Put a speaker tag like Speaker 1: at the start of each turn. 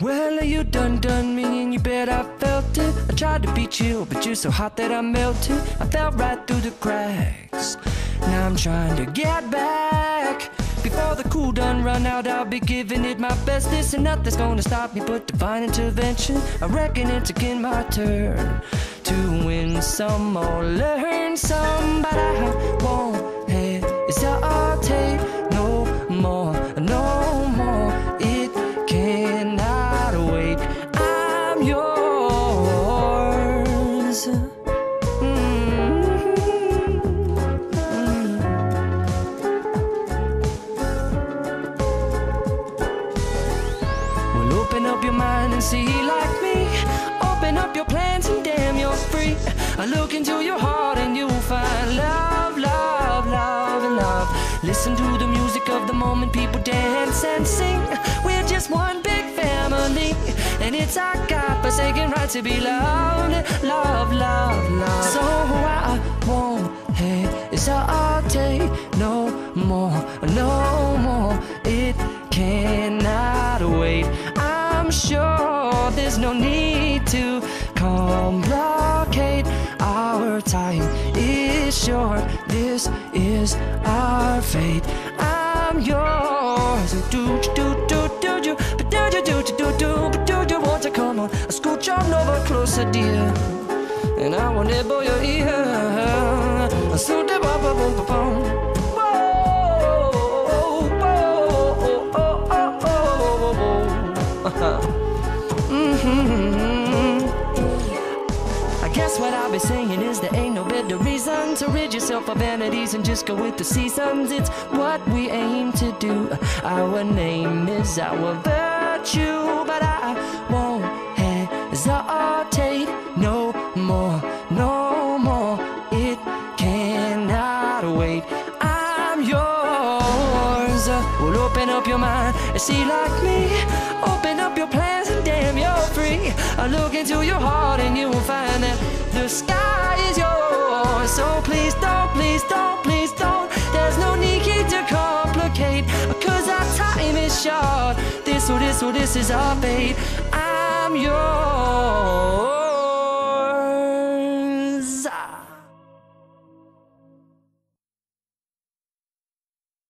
Speaker 1: Well, you done done me and you bet I felt it. I tried to be chill, but you're so hot that I melted. I fell right through the cracks. Now I'm trying to get back. Before the cool done run out, I'll be giving it my best. This and nothing's gonna stop me but divine intervention. I reckon it's again my turn to win some or learn some, but I your mind and see like me. Open up your plans and damn, you're free. I look into your heart and you'll find love, love, love, and love. Listen to the music of the moment, people dance and sing. We're just one big family, and it's our God-forsaken right to be loved, love, love, love. So I won't hesitate to complicate. Our time is short. This is our fate. I'm yours. Do do do do do do do do do do but do you want to come on? Scooch on over closer, dear, and I will nibble your ear. So da ba ba boom boom. I guess what I'll be saying is there ain't no better reason to rid yourself of vanities and just go with the seasons. It's what we aim to do. Our name is our virtue, but I won't hesitate no more, no more. It cannot wait. I'm yours. Well, open up your mind and see like me. Open sky is yours. So please don't, please don't, please don't. There's no need to complicate, cause our time is short. This or this or this is our fate. I'm yours.